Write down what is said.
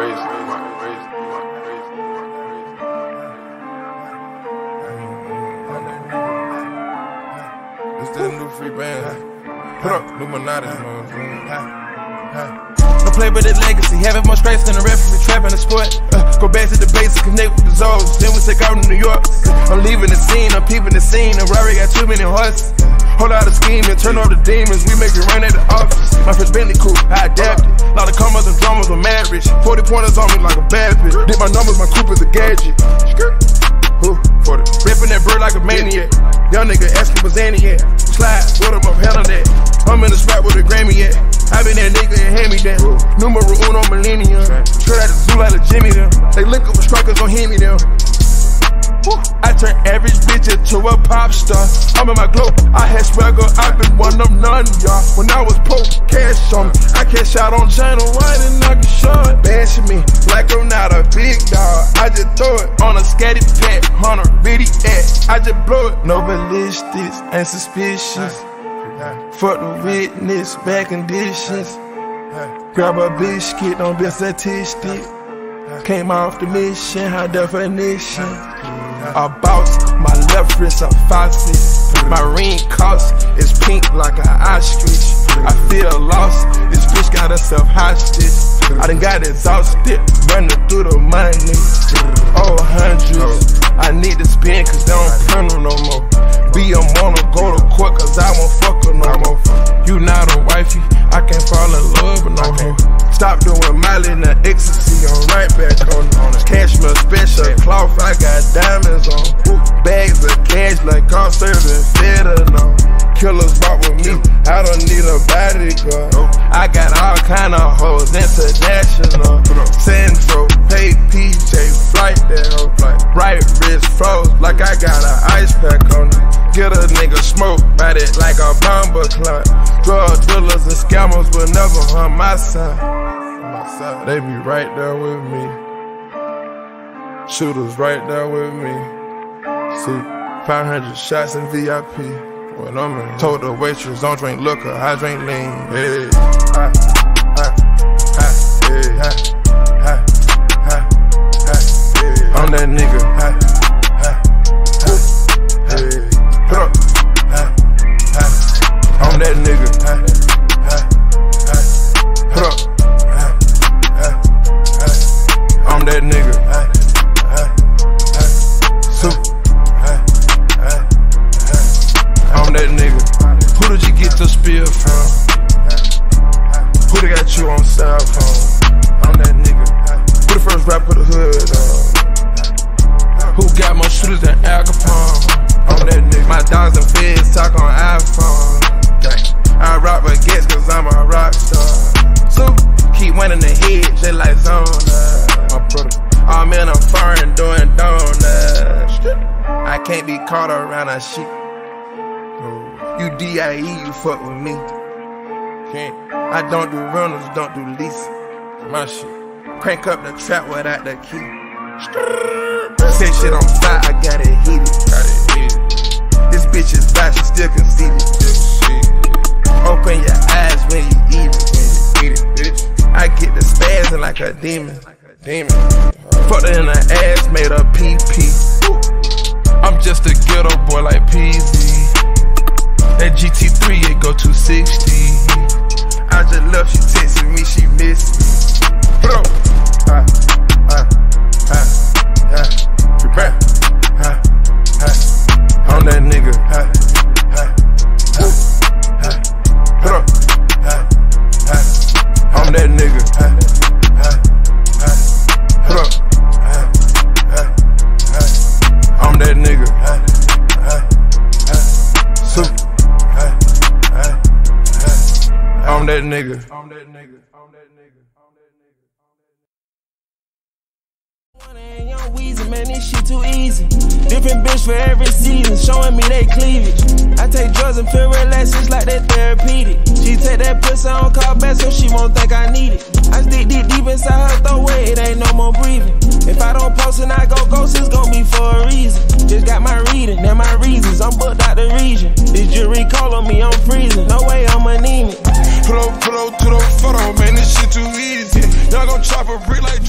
crazy, crazy, crazy. It's the new Freebandz. Put up Illuminati, Don't play with his legacy, having more stripes than a referee, trapping the sport. Uh, go back to the basics, connect with the Zoes, then we take out to New York. Uh, I'm leaving the scene, I'm peeping the scene, and 'Rari got too many horses. Hold out a scheme and turn off the demons, we make it rain at the office. My first Bentley coupe, I adapted. Lot of commas and dramas, mad rich. 40 pointers on me like a bad bitch. Did my numbers, my coupe is a gadget. Ooh, 40. Ripping that bird like a maniac. Young nigga asking what's Xanny at. Slide, what him up, hell on that. I'm in the spot with a Grammy at. I been that nigga and hand me down. Numero uno millennium. Straight out the zoo like a Jimmy them. They link up with strikers, don't hit me them. I turn average bitch into a pop star. I'm in my glow. I had swagger, I've been one of none, y'all. When I was poor, cash on me. I cash out on channel white and I show it. Bashing me like I'm not a big dog. I just throw it on a scatty pack, hunter, bitty at. I just blow it. No ballistics, ain't suspicious. Fuck the witness, bad conditions. Grab a biscuit, don't be a statistic. Came off the mission, high definition. A boss, my left wrist a faucet. My ring cost is pink like an ostrich. I feel lost, this bitch got herself hostage. I done got exhausted, running through the money. Oh, hundreds. Stop doing Miley the ecstasy, I'm right back on it. Cashmere special cloth, I got diamonds on. Bags of cash like I'm serving on. Killers walk with me, I don't need a bodyguard. I got all kind of hoes international. Central, pay PJ, flight that hoe. Right wrist froze like I got an ice pack on. Get a nigga smoke, bite it like a bomber clock. Drug dealers and scammers will never harm my son. They be right there with me. Shooters right there with me. See, 500 shots in VIP. When I'm in. Told the waitress, don't drink liquor, I drink lean. Hey, hey, ha, ha, ha, ha, hey. I'm that nigga. Can't be caught around a shit. You DIE, you fuck with me. Can't. I don't do rentals, don't do leasing. My shit. Crank up the trap without the key. Set shit on fire, I got it heated. Got it heated. This bitch is bad, she still conceited. Open your eyes when you eat it. When you eat it, bitch. I get the spazzing like a demon. Demon. Fucked her in the ass, made her pee pee. I'm just a ghetto boy like PZ. That GT3, it go 260. I just love she texting me, she miss me. Bro. Ha, ha, ha, ha. Prepare. Ha, ha. I'm that nigga. Ha, I'm that nigga. I'm that nigga. I'm that nigga. And young Weezy, man, this shit too easy. Different bitch for every season, showing me they cleavage. I take drugs and feel relaxed, it's like they therapeutic. She take that pussy on call back so she won't think I need it. I stick deep deep inside her throat it ain't no more breathing. If I don't post and I go ghost, it's gon' be for a reason. Just got my reading and my reasons, I'm booked out the region. Pluto,